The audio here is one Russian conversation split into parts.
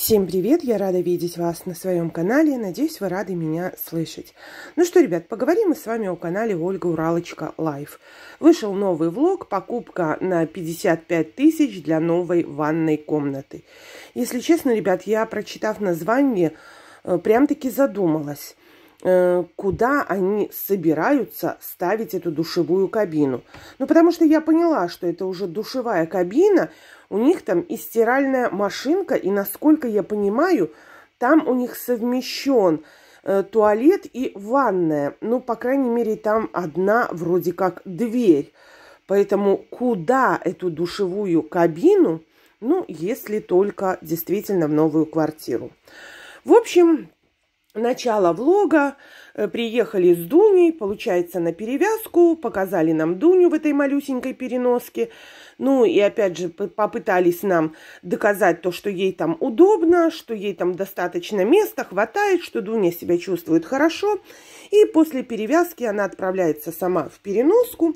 Всем привет! Я рада видеть вас на своем канале. Надеюсь, вы рады меня слышать. Ну что, ребят, поговорим мы с вами о канале Ольга Уралочка Live. Вышел новый влог, покупка на 55 тысяч для новой ванной комнаты. Если честно, ребят, я, прочитав название, э, прям-таки задумалась э, куда они собираются ставить эту душевую кабину. Ну, потому что я поняла, что это уже душевая кабина, у них там и стиральная машинка, и, насколько я понимаю, там у них совмещен э, туалет и ванная. Ну, по крайней мере, там одна вроде как дверь. Поэтому куда эту душевую кабину, ну, если только действительно в новую квартиру. В общем, начало влога. Э, приехали с Дуней, получается, на перевязку. Показали нам Дуню в этой малюсенькой переноске. Ну и опять же попытались нам доказать то, что ей там удобно, что ей там достаточно места, хватает, что Дуня себя чувствует хорошо. И после перевязки она отправляется сама в переноску.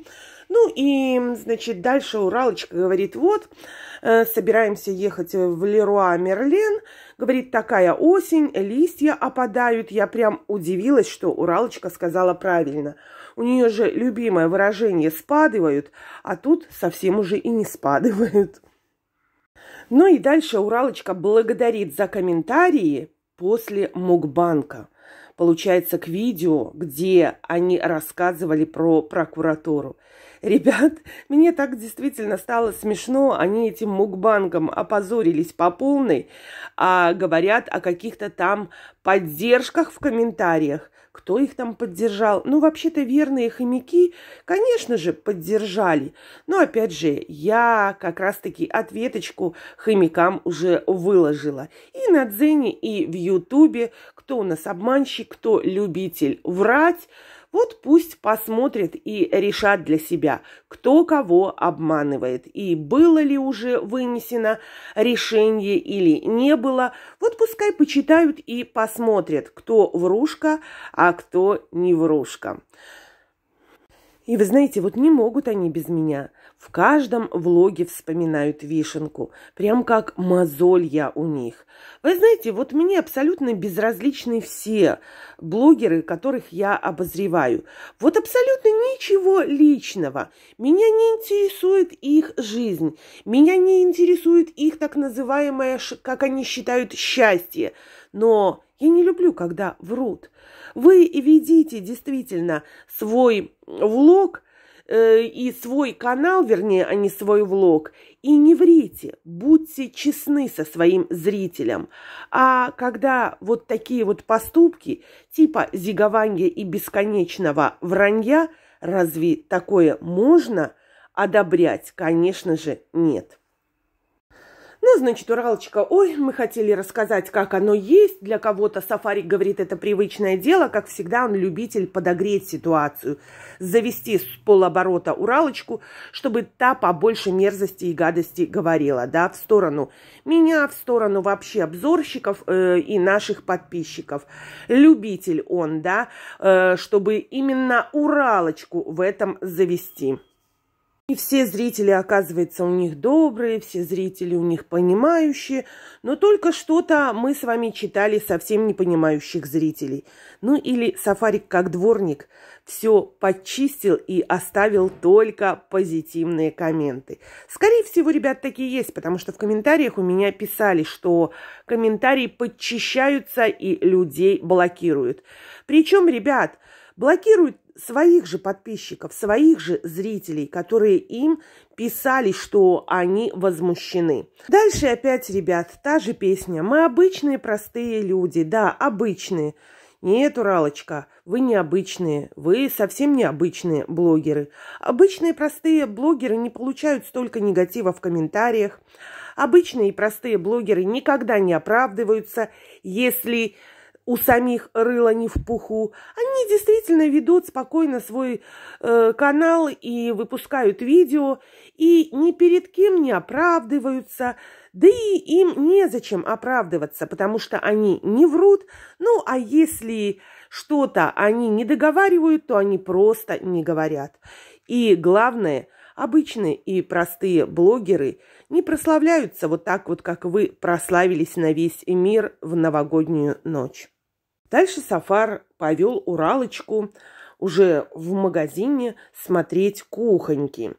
Ну и, значит, дальше Уралочка говорит, вот, э, собираемся ехать в Леруа Мерлен. Говорит, такая осень, листья опадают. Я прям удивилась, что Уралочка сказала правильно – у нее же любимое выражение «спадывают», а тут совсем уже и не спадывают. Ну и дальше Уралочка благодарит за комментарии после Мукбанка. Получается, к видео, где они рассказывали про прокуратуру. Ребят, мне так действительно стало смешно. Они этим мукбангом опозорились по полной, а говорят о каких-то там поддержках в комментариях. Кто их там поддержал? Ну, вообще-то верные хомяки, конечно же, поддержали. Но, опять же, я как раз-таки ответочку хомякам уже выложила. И на Дзене, и в Ютубе. Кто у нас обманщик, кто любитель врать. Вот пусть посмотрят и решат для себя, кто кого обманывает. И было ли уже вынесено решение или не было. Вот пускай почитают и посмотрят, кто врушка, а кто не врушка. И вы знаете, вот не могут они без меня. В каждом влоге вспоминают вишенку. Прям как мозоль я у них. Вы знаете, вот мне абсолютно безразличны все блогеры, которых я обозреваю. Вот абсолютно ничего личного. Меня не интересует их жизнь. Меня не интересует их так называемое, как они считают, счастье. Но я не люблю, когда врут. Вы ведите действительно свой влог э, и свой канал, вернее, а не свой влог, и не врите, будьте честны со своим зрителем. А когда вот такие вот поступки, типа зигования и бесконечного вранья, разве такое можно одобрять? Конечно же, нет. Ну, значит, Уралочка, ой, мы хотели рассказать, как оно есть. Для кого-то Сафари говорит, это привычное дело. Как всегда, он любитель подогреть ситуацию. Завести с полоборота Уралочку, чтобы та побольше мерзости и гадости говорила, да, в сторону меня, в сторону вообще обзорщиков э, и наших подписчиков. Любитель он, да, э, чтобы именно Уралочку в этом завести. И все зрители, оказывается, у них добрые, все зрители у них понимающие, но только что-то мы с вами читали совсем не понимающих зрителей. Ну или Сафарик как дворник все подчистил и оставил только позитивные комменты. Скорее всего, ребят, такие есть, потому что в комментариях у меня писали, что комментарии подчищаются и людей блокируют. Причем, ребят, блокируют своих же подписчиков, своих же зрителей, которые им писали, что они возмущены. Дальше опять, ребят, та же песня. Мы обычные простые люди, да, обычные. Нет, Уралочка, вы необычные, вы совсем необычные блогеры. Обычные простые блогеры не получают столько негатива в комментариях. Обычные и простые блогеры никогда не оправдываются, если у самих рыло не в пуху. Они действительно ведут спокойно свой э, канал и выпускают видео, и ни перед кем не оправдываются. Да и им незачем оправдываться, потому что они не врут. Ну, а если что-то они не договаривают, то они просто не говорят. И главное, обычные и простые блогеры не прославляются вот так вот, как вы прославились на весь мир в новогоднюю ночь. Дальше Сафар повел Уралочку уже в магазине смотреть кухоньки.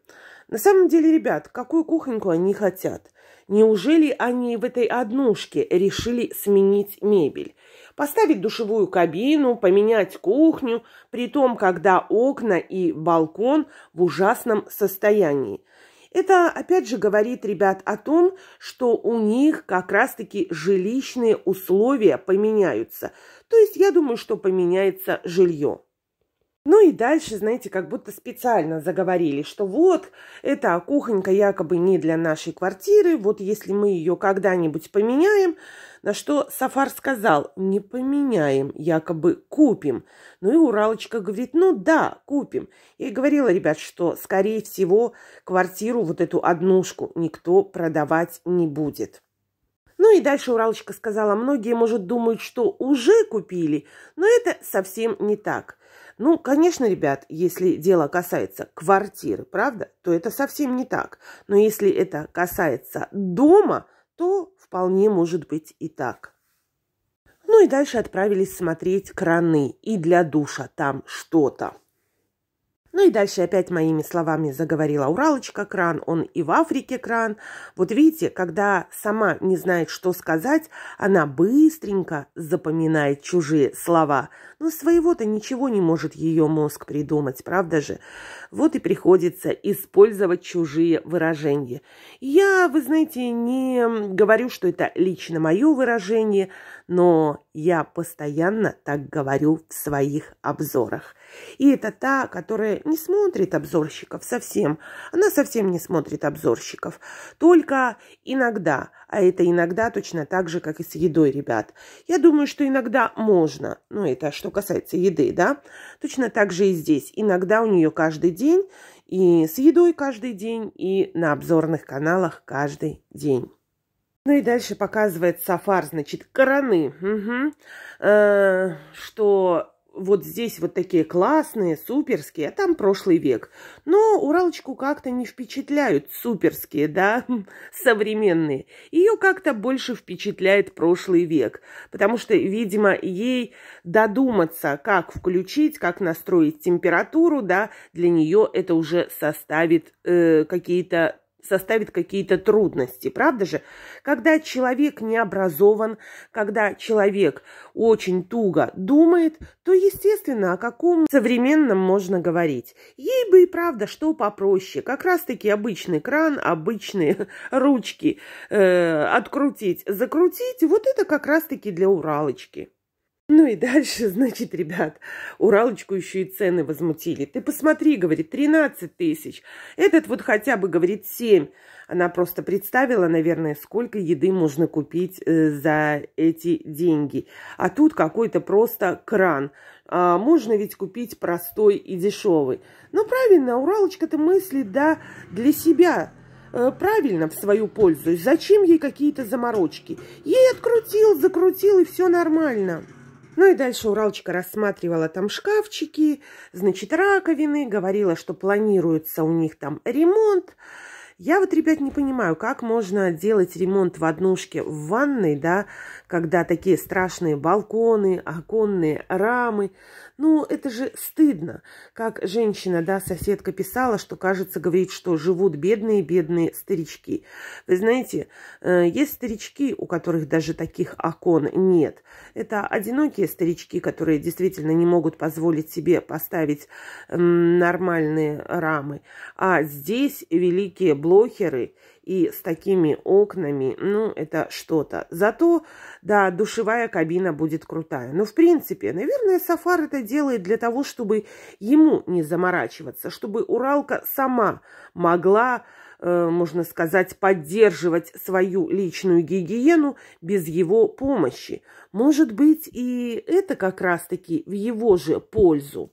На самом деле, ребят, какую кухоньку они хотят? Неужели они в этой однушке решили сменить мебель? Поставить душевую кабину, поменять кухню, при том, когда окна и балкон в ужасном состоянии. Это, опять же, говорит, ребят, о том, что у них как раз-таки жилищные условия поменяются. То есть я думаю, что поменяется жилье. Ну и дальше, знаете, как будто специально заговорили, что вот, эта кухонька якобы не для нашей квартиры, вот если мы ее когда-нибудь поменяем, на что Сафар сказал, не поменяем, якобы купим. Ну и Уралочка говорит, ну да, купим. Я и говорила, ребят, что, скорее всего, квартиру, вот эту однушку, никто продавать не будет. Ну и дальше Уралочка сказала, многие, может, думают, что уже купили, но это совсем не так. Ну, конечно, ребят, если дело касается квартиры, правда, то это совсем не так. Но если это касается дома, то вполне может быть и так. Ну и дальше отправились смотреть краны. И для душа там что-то. Ну и дальше опять моими словами заговорила Уралочка кран, он и в Африке кран. Вот видите, когда сама не знает, что сказать, она быстренько запоминает чужие слова. Но своего-то ничего не может ее мозг придумать, правда же? Вот и приходится использовать чужие выражения. Я, вы знаете, не говорю, что это лично мое выражение, но я постоянно так говорю в своих обзорах. И это та, которая не смотрит обзорщиков совсем. Она совсем не смотрит обзорщиков. Только иногда. А это иногда точно так же, как и с едой, ребят. Я думаю, что иногда можно. Ну, это что касается еды, да. Точно так же и здесь. Иногда у нее каждый день. И с едой каждый день. И на обзорных каналах каждый день. Ну и дальше показывает Сафар, значит, короны. Угу. Э, что вот здесь вот такие классные, суперские, а там прошлый век. Но Уралочку как-то не впечатляют суперские, да, современные. Ее как-то больше впечатляет прошлый век, потому что, видимо, ей додуматься, как включить, как настроить температуру, да, для нее это уже составит э, какие-то составит какие-то трудности, правда же? Когда человек не образован, когда человек очень туго думает, то, естественно, о каком современном можно говорить. Ей бы и правда, что попроще. Как раз-таки обычный кран, обычные ручки э, открутить, закрутить, вот это как раз-таки для Уралочки. Ну и дальше, значит, ребят, Уралочку еще и цены возмутили. Ты посмотри, говорит, 13 тысяч. Этот вот хотя бы, говорит, 7. Она просто представила, наверное, сколько еды можно купить э, за эти деньги. А тут какой-то просто кран. А можно ведь купить простой и дешевый. Ну, правильно, Уралочка-то мыслит, да, для себя э, правильно в свою пользу. Зачем ей какие-то заморочки? Ей открутил, закрутил, и все нормально. Ну и дальше Уралочка рассматривала там шкафчики, значит, раковины, говорила, что планируется у них там ремонт. Я вот, ребят, не понимаю, как можно делать ремонт в однушке в ванной, да, когда такие страшные балконы, оконные рамы. Ну, это же стыдно. Как женщина, да, соседка писала, что, кажется, говорит, что живут бедные-бедные старички. Вы знаете, э, есть старички, у которых даже таких окон нет. Это одинокие старички, которые действительно не могут позволить себе поставить нормальные рамы. А здесь великие блохеры и с такими окнами, ну, это что-то. Зато, да, душевая кабина будет крутая. Но, в принципе, наверное, Сафар это делает для того, чтобы ему не заморачиваться, чтобы Уралка сама могла, э, можно сказать, поддерживать свою личную гигиену без его помощи. Может быть, и это как раз-таки в его же пользу.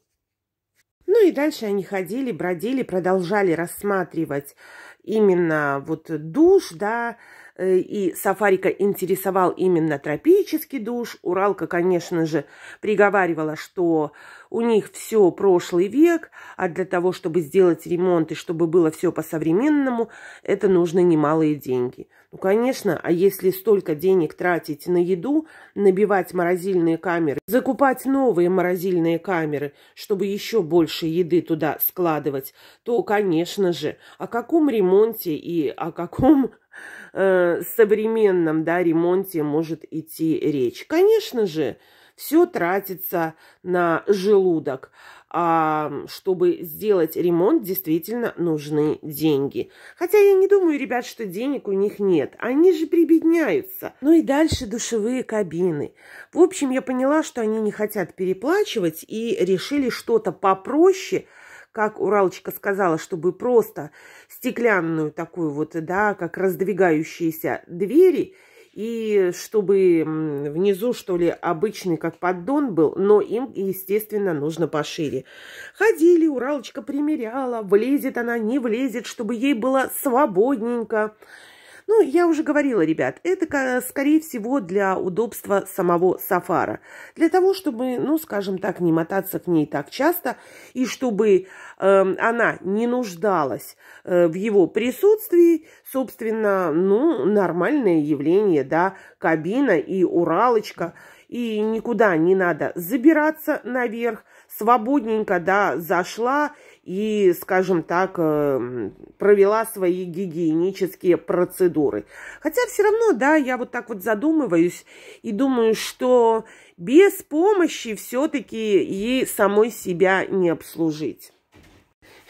Ну и дальше они ходили, бродили, продолжали рассматривать именно вот душ, да, э, и Сафарика интересовал именно тропический душ. Уралка, конечно же, приговаривала, что у них все прошлый век, а для того, чтобы сделать ремонт и чтобы было все по-современному, это нужны немалые деньги. Ну, конечно, а если столько денег тратить на еду, набивать морозильные камеры, закупать новые морозильные камеры, чтобы еще больше еды туда складывать, то, конечно же, о каком ремонте и о каком э, современном да, ремонте может идти речь? Конечно же, все тратится на желудок. А чтобы сделать ремонт, действительно нужны деньги. Хотя я не думаю, ребят, что денег у них нет. Они же прибедняются. Ну и дальше душевые кабины. В общем, я поняла, что они не хотят переплачивать и решили что-то попроще, как Уралочка сказала, чтобы просто стеклянную такую вот, да, как раздвигающиеся двери – и чтобы внизу, что ли, обычный как поддон был, но им, естественно, нужно пошире. Ходили, Уралочка примеряла, влезет она, не влезет, чтобы ей было свободненько. Ну, я уже говорила, ребят, это, скорее всего, для удобства самого сафара. Для того, чтобы, ну, скажем так, не мотаться к ней так часто, и чтобы она не нуждалась э, в его присутствии, собственно, ну, нормальное явление, да, кабина и Уралочка, и никуда не надо забираться наверх, свободненько, да, зашла и, скажем так, э, провела свои гигиенические процедуры. Хотя все равно, да, я вот так вот задумываюсь и думаю, что без помощи все-таки ей самой себя не обслужить.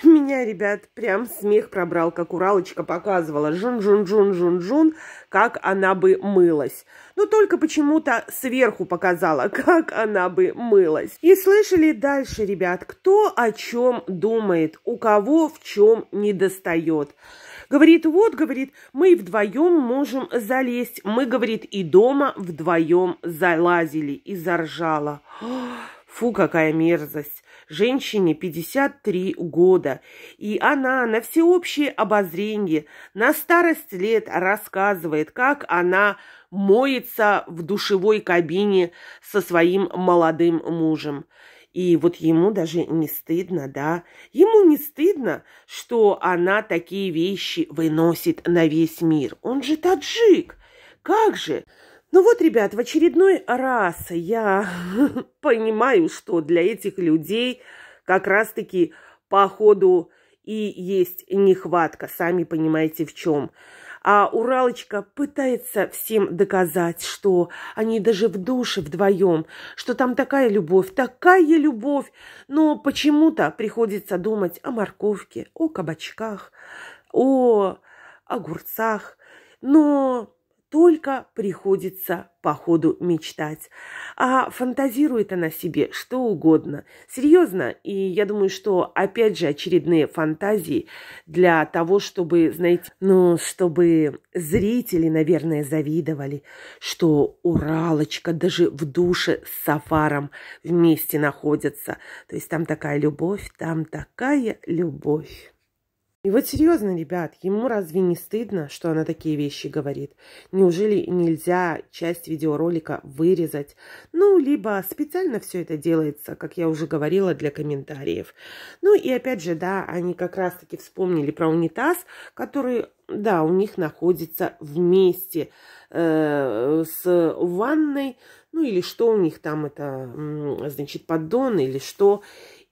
Меня, ребят, прям смех пробрал, как Уралочка показывала. Жун-жун-жун-жун-жун, как она бы мылась. Но только почему-то сверху показала, как она бы мылась. И слышали дальше, ребят, кто о чем думает, у кого в чем не достает. Говорит, вот, говорит, мы вдвоем можем залезть. Мы, говорит, и дома вдвоем залазили. И заржала. Фу, какая мерзость женщине 53 года, и она на всеобщее обозрение, на старость лет рассказывает, как она моется в душевой кабине со своим молодым мужем. И вот ему даже не стыдно, да? Ему не стыдно, что она такие вещи выносит на весь мир. Он же таджик. Как же? Ну вот, ребят, в очередной раз я понимаю, что для этих людей как раз-таки по ходу и есть нехватка, сами понимаете в чем. А Уралочка пытается всем доказать, что они даже в душе вдвоем, что там такая любовь, такая любовь. Но почему-то приходится думать о морковке, о кабачках, о огурцах. Но только приходится по ходу мечтать. А фантазирует она себе что угодно. Серьезно. И я думаю, что опять же очередные фантазии для того, чтобы, знаете, ну, чтобы зрители, наверное, завидовали, что Уралочка даже в душе с Сафаром вместе находятся. То есть там такая любовь, там такая любовь. И вот серьезно, ребят, ему разве не стыдно, что она такие вещи говорит? Неужели нельзя часть видеоролика вырезать? Ну, либо специально все это делается, как я уже говорила, для комментариев. Ну и опять же, да, они как раз-таки вспомнили про унитаз, который, да, у них находится вместе э, с ванной, ну или что у них там это, значит, поддон или что.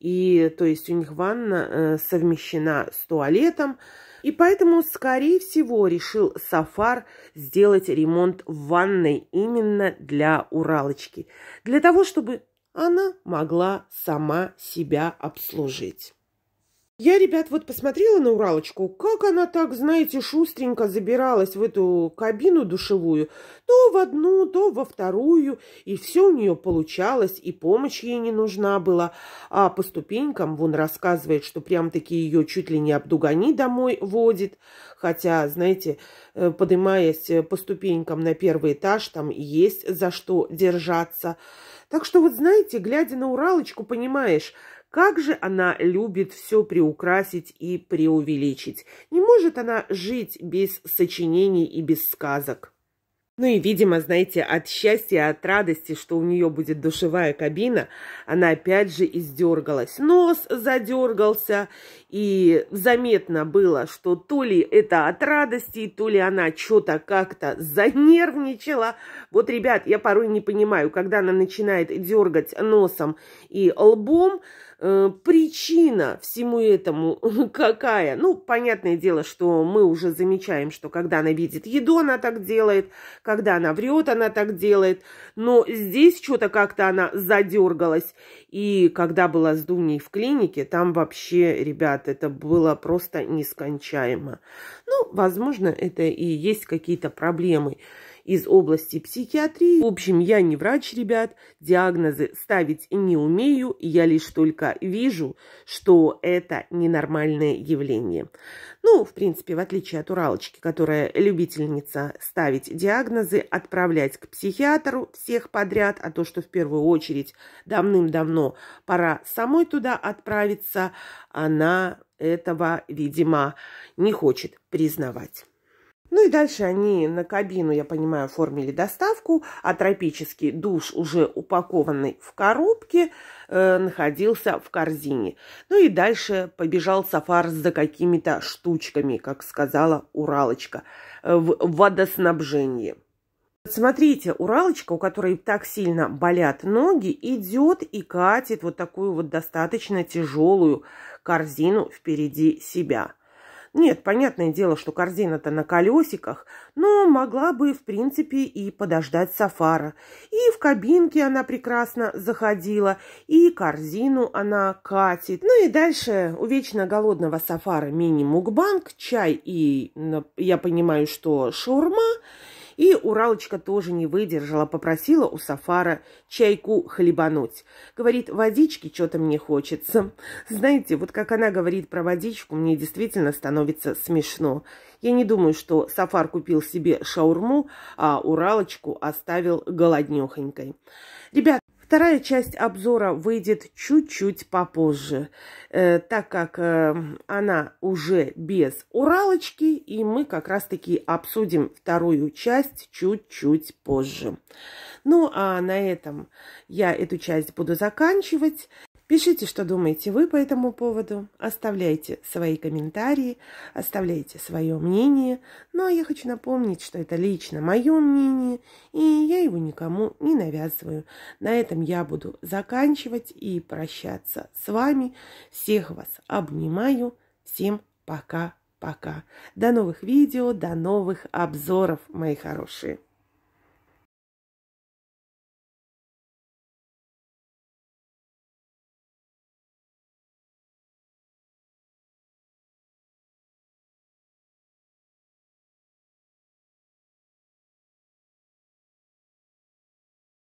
И то есть у них ванна э, совмещена с туалетом. И поэтому, скорее всего, решил Сафар сделать ремонт в ванной именно для Уралочки. Для того, чтобы она могла сама себя обслужить. Я, ребят, вот посмотрела на Уралочку, как она так, знаете, шустренько забиралась в эту кабину душевую. То в одну, то во вторую. И все у нее получалось, и помощь ей не нужна была. А по ступенькам, вон рассказывает, что прям-таки ее чуть ли не обдугани домой водит. Хотя, знаете, э, поднимаясь по ступенькам на первый этаж, там есть за что держаться. Так что вот, знаете, глядя на Уралочку, понимаешь, Как же она любит все приукрасить и преувеличить. Не может она жить без сочинений и без сказок. Ну и, видимо, знаете, от счастья, от радости, что у нее будет душевая кабина, она опять же издергалась. Нос задергался, и заметно было, что то ли это от радости, то ли она что-то как-то занервничала. Вот, ребят, я порой не понимаю, когда она начинает дергать носом и лбом, причина всему этому какая? Ну, понятное дело, что мы уже замечаем, что когда она видит еду, она так делает, когда она врет, она так делает. Но здесь что-то как-то она задергалась. И когда была с Дуней в клинике, там вообще, ребят, это было просто нескончаемо. Ну, возможно, это и есть какие-то проблемы из области психиатрии. В общем, я не врач, ребят, диагнозы ставить не умею, я лишь только вижу, что это ненормальное явление. Ну, в принципе, в отличие от Уралочки, которая любительница ставить диагнозы, отправлять к психиатру всех подряд, а то, что в первую очередь давным-давно пора самой туда отправиться, она этого, видимо, не хочет признавать. Ну и дальше они на кабину, я понимаю, оформили доставку, а тропический душ, уже упакованный в коробке, э, находился в корзине. Ну и дальше побежал Сафар за какими-то штучками, как сказала Уралочка, э, в водоснабжении. Смотрите, Уралочка, у которой так сильно болят ноги, идет и катит вот такую вот достаточно тяжелую корзину впереди себя. Нет, понятное дело, что корзина-то на колесиках, но могла бы, в принципе, и подождать Сафара. И в кабинке она прекрасно заходила, и корзину она катит. Ну и дальше у вечно голодного Сафара мини-мукбанк, чай и, я понимаю, что шаурма – и Уралочка тоже не выдержала, попросила у Сафара чайку хлебануть. Говорит, водички что-то мне хочется. Знаете, вот как она говорит про водичку, мне действительно становится смешно. Я не думаю, что Сафар купил себе шаурму, а Уралочку оставил голоднехонькой. Ребят, Вторая часть обзора выйдет чуть-чуть попозже, э, так как э, она уже без Уралочки, и мы как раз-таки обсудим вторую часть чуть-чуть позже. Ну, а на этом я эту часть буду заканчивать. Пишите, что думаете вы по этому поводу, оставляйте свои комментарии, оставляйте свое мнение. Но я хочу напомнить, что это лично мое мнение, и я его никому не навязываю. На этом я буду заканчивать и прощаться с вами. Всех вас обнимаю. Всем пока-пока. До новых видео, до новых обзоров, мои хорошие.